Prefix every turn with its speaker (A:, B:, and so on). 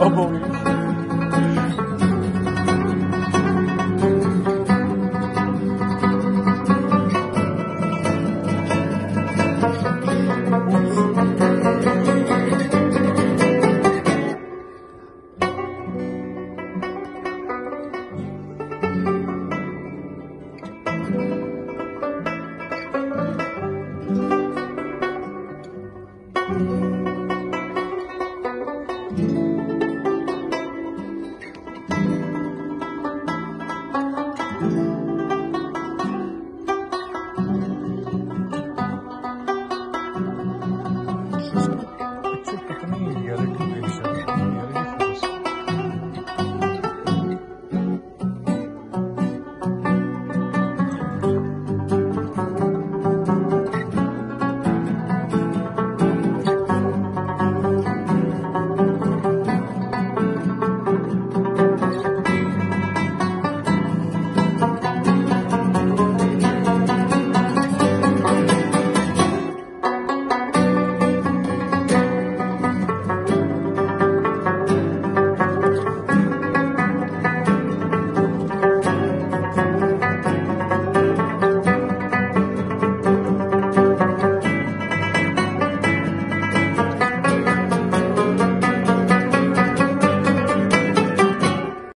A: Oh
B: thank oh. you なるほど。